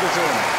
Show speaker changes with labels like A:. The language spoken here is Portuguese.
A: Ricardo Júnior.